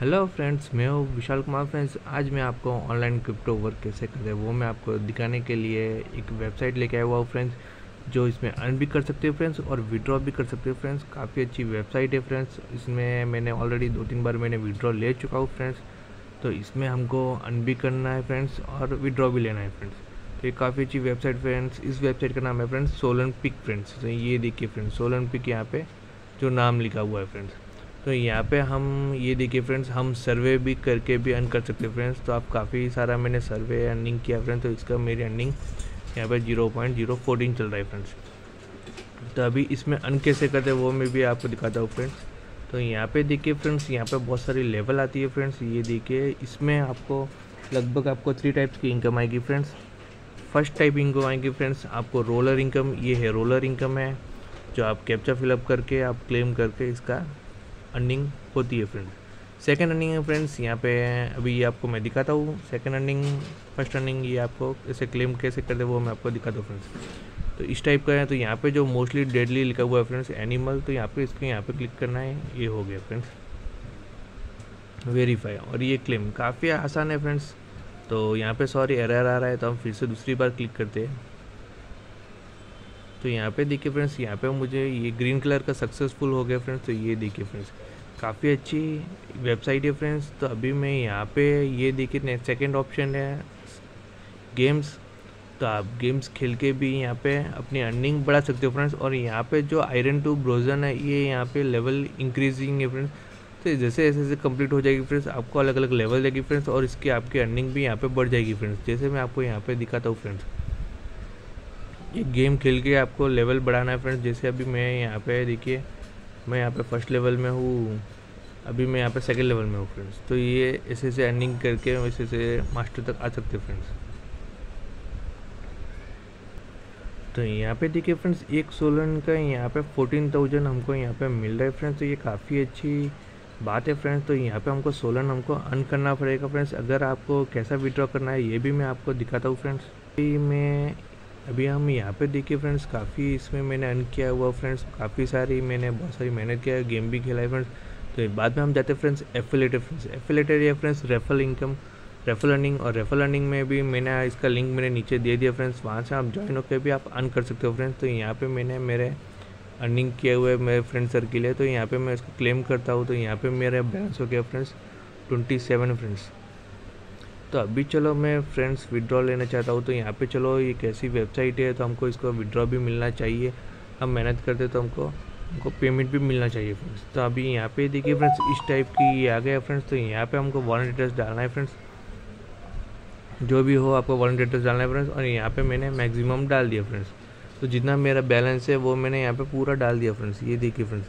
Hello friends मैं हूँ Vishal Kumar friends आज मैं आपको ऑनलाइन क्रिप्टो वर्क कैसे करते हैं, वो मैं आपको दिखाने के लिए एक वेबसाइट लेके आया हुआ हूँ फ्रेंड्स जो इसमें अर्न भी कर सकते हो फ्रेंड्स और विड्रॉ भी कर सकते हो फ्रेंड्स काफ़ी अच्छी वेबसाइट है फ्रेंड्स इसमें मैंने ऑलरेडी दो तीन बार मैंने विड्रॉ ले चुका हूँ फ्रेंड्स तो इसमें हमको अर्न भी करना है फ्रेंड्स और विड्रॉ भी लेना है फ्रेंड्स तो ये काफ़ी अच्छी वेबसाइट फ्रेंड्स इस वेबसाइट का नाम है फ्रेंड्स सोलन पिक फ्रेंड्स ये देखिए फ्रेंड्स सोलन पिक यहाँ पे जो नाम लिखा हुआ है फ्रेंड्स तो यहाँ पे हम, ये देखिए फ्रेंड्स हम सर्वे भी करके भी अर्न कर सकते हैं फ्रेंड्स तो आप काफ़ी सारा मैंने सर्वे अर्निंग किया फ्रेंड्स तो इसका मेरी अर्निंग यहाँ पे ज़ीरो पॉइंट ज़ीरो फोर्टीन चल रहा है फ्रेंड्स तो अभी इसमें अर्न कैसे करते हैं, वो मैं भी आपको दिखाता हूँ फ्रेंड्स तो यहाँ पे देखिए फ्रेंड्स यहाँ पे बहुत सारी लेवल आती है फ्रेंड्स ये देखिए, इसमें आपको लगभग आपको थ्री टाइप्स की इनकम आएगी फ्रेंड्स फ़र्स्ट टाइप इनकम आएगी फ्रेंड्स आपको रोलर इनकम ये है रोलर इनकम है, जो आप कैप्चा फिलअप करके, आप क्लेम करके इसका अर्निंग होती है फ्रेंड्स सेकेंड अर्निंग है फ्रेंड्स यहाँ पे अभी ये आपको मैं दिखाता हूँ। सेकेंड अर्निंग फ़र्स्ट अर्निंग ये आपको इसे क्लेम कैसे करते वो मैं आपको दिखाता हूँ फ्रेंड्स तो इस टाइप का है तो यहाँ पे जो मोस्टली डेडली लिखा हुआ है फ्रेंड्स एनिमल तो यहाँ पे इसको यहाँ पे क्लिक करना है। ये हो गया फ्रेंड्स वेरीफाई और ये क्लेम काफ़ी आसान है फ्रेंड्स तो यहाँ पे सॉरी एरर आ रहा है तो हम फिर से दूसरी बार क्लिक करते हैं। तो यहाँ पे देखिए फ्रेंड्स यहाँ पे मुझे ये ग्रीन कलर का सक्सेसफुल हो गया फ्रेंड्स तो ये देखिए फ्रेंड्स काफ़ी अच्छी वेबसाइट है फ्रेंड्स तो अभी मैं यहाँ पे ये देखिए सेकेंड ऑप्शन है गेम्स तो आप गेम्स खेल के भी यहाँ पे अपनी अर्निंग बढ़ा सकते हो फ्रेंड्स और यहाँ पे जो आयरन टू ब्रोजन है, ये यहाँ पे लेवल इंक्रीजिंग है फ्रेंड्स तो जैसे जैसे जैसे कंप्लीट हो जाएगी फ्रेंड्स आपको अलग अलग लेवल देगी फ्रेंड्स और इसकी आपकी अर्निंग भी यहाँ पे बढ़ जाएगी फ्रेंड्स जैसे मैं आपको यहाँ पे दिखाता हूँ फ्रेंड्स ये गेम खेल के आपको लेवल बढ़ाना है फ्रेंड्स। जैसे अभी मैं यहाँ पे, देखिए, मैं यहाँ पे फ़र्स्ट लेवल में हूँ, अभी मैं यहाँ पे सेकंड लेवल में हूँ फ्रेंड्स। तो ये ऐसे ऐसे अर्निंग करके वैसे से मास्टर तक आ सकते फ्रेंड्स। तो यहाँ पे देखिए फ्रेंड्स, एक सोलन का यहाँ पे फोर्टीन थाउज़ेंड हमको यहाँ पे मिल रहा है फ्रेंड्स। तो ये काफ़ी अच्छी बात है फ्रेंड्स। तो यहाँ पे हमको सोलन हमको अर्न करना पड़ेगा फ्रेंड्स। अगर आपको कैसा विड्रॉ करना है, ये भी मैं आपको दिखाता हूँ फ्रेंड्स। मैं अभी हम यहाँ पे देखिए फ्रेंड्स काफ़ी इसमें मैंने अर्न किया हुआ फ्रेंड्स काफ़ी सारी मैंने, बहुत सारी मेहनत किया गेम भी खेला है फ्रेंड्स तो बाद में हम जाते हैं फ्रेंड्स एफिलेटेड फ्रेंड्स एफिलेटेड या friends referral income referral earning और रेफल अर्निंग में भी मैंने, इसका लिंक मैंने नीचे दे दिया फ्रेंड्स वहाँ से आप ज्वाइन होकर भी आप अर्न कर सकते हो फ्रेंड्स तो यहाँ पे मैंने, मेरे अर्निंग किए हुए मेरे फ्रेंड सर्किल है। तो यहाँ पे मैं इसको क्लेम करता हूँ। तो यहाँ पे मेरा बैलेंस हो गया फ्रेंड्स ट्वेंटी सेवन फ्रेंड्स तो अभी चलो मैं फ्रेंड्स विड्रॉ लेना चाहता हूँ तो यहाँ पे चलो, ये कैसी वेबसाइट है तो हमको इसको विड्रॉ भी मिलना चाहिए। हम मेहनत करते तो हमको हमको पेमेंट भी मिलना चाहिए फ्रेंड्स तो अभी यहाँ पे देखिए फ्रेंड्स इस टाइप की ये आ गया फ्रेंड्स तो यहाँ पे हमको वॉलेट एड्रेस डालना है फ्रेंड्स जो भी हो, आपको वॉलेट एड्रेस डालना है फ्रेंड्स और यहाँ पे मैंने मैक्सिमम डाल दिया फ्रेंड्स तो जितना मेरा बैलेंस है, वो मैंने यहाँ पे पूरा डाल दिया फ्रेंड्स ये देखिए फ्रेंड्स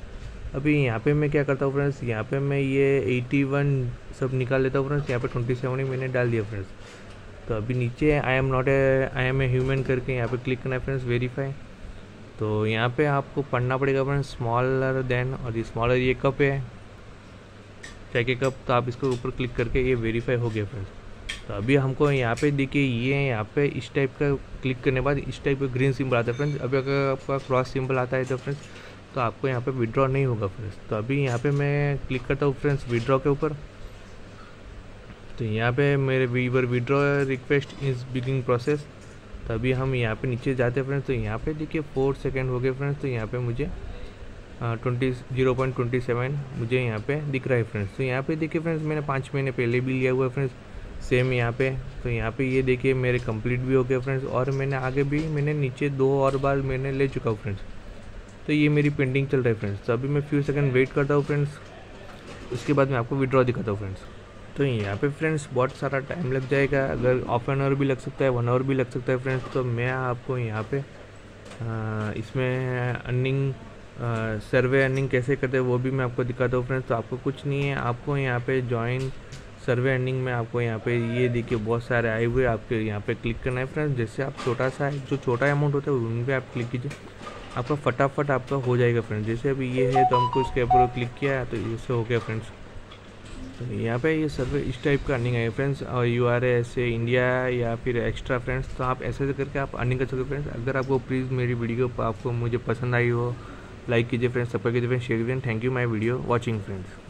अभी यहाँ पे मैं क्या करता हूँ फ्रेंड्स यहाँ पे मैं ये 81 सब निकाल लेता हूँ फ्रेंड्स यहाँ पे 27 ही मैंने डाल दिया फ्रेंड्स तो अभी नीचे I am not a I am a human करके यहाँ पे क्लिक करना है फ्रेंड्स वेरीफाई तो यहाँ पे आपको पढ़ना पड़ेगा फ्रेंड्स स्मॉलर देन और ये स्मॉलर ये कप है। चाय के कप तो आप इसके ऊपर क्लिक करके ये वेरीफाई हो गया फ्रेंड्स तो अभी हमको यहाँ पे देखिए, ये यहाँ पे इस टाइप का क्लिक करने के बाद इस टाइप का ग्रीन सिंबल आता है फ्रेंड्स अभी अगर आपका क्रॉस सिंबल आता है तो फ्रेंड्स तो आपको यहाँ पे विड्रॉ नहीं होगा फ्रेंड्स तो अभी यहाँ पे मैं क्लिक करता हूँ फ्रेंड्स विड्रॉ के ऊपर. तो यहाँ पे मेरे viewer withdraw request is being process तो अभी हम यहाँ पे नीचे जाते हैं फ्रेंड्स तो यहाँ पे देखिए फोर सेकेंड हो गए फ्रेंड्स तो यहाँ पे मुझे twenty zero point twenty seven मुझे यहाँ पे दिख रहा है फ्रेंड्स तो यहाँ पे देखिए फ्रेंड्स मैंने पाँच महीने पहले भी लिया हुआ है फ्रेंड्स सेम यहाँ पे. तो यहाँ पे ये देखिए मेरे कंप्लीट भी हो गए फ्रेंड्स और मैंने आगे भी, मैंने नीचे दो और बार मैंने ले चुका हूँ फ्रेंड्स तो ये मेरी पेंडिंग चल रहा है फ्रेंड्स तो अभी मैं फ्यू सेकंड वेट करता हूँ फ्रेंड्स उसके बाद मैं आपको विड्रॉ दिखाता हूँ फ्रेंड्स तो यहाँ पे फ्रेंड्स बहुत सारा टाइम लग जाएगा. अगर हाफ़ एन आवर भी लग सकता है वन आवर भी लग सकता है फ्रेंड्स तो मैं आपको यहाँ पे इसमें अर्निंग सर्वे अर्निंग कैसे करते हैं वो भी मैं आपको दिखाता हूँ फ्रेंड्स तो आपको कुछ नहीं है. आपको यहाँ पे ज्वाइन सर्वे अर्निंग में आपको यहाँ पे ये देखिए बहुत सारे आए हुए आपके यहाँ पे क्लिक करना है फ्रेंड्स जैसे आप छोटा सा जो छोटा अमाउंट होता है, उन पर आप क्लिक कीजिए. आपका फटाफट आपका हो जाएगा फ्रेंड्स जैसे अभी ये है तो हमको इसके ऊपर क्लिक किया तो इससे हो गया फ्रेंड्स तो यहाँ पे ये सर्वे, इस टाइप का अर्निंग है फ्रेंड्स और यू आर ऐसे इंडिया या फिर एक्स्ट्रा फ्रेंड्स तो आप ऐसे करके आप अर्निंग कर सकते हो फ्रेंड्स अगर आपको प्लीज़ मेरी वीडियो आपको मुझे पसंद आई हो लाइक कीजिए फ्रेंड्स सब्सक्राइब कीजिए फ्रेंड्स शेयर कीजिए thank you my video watching friends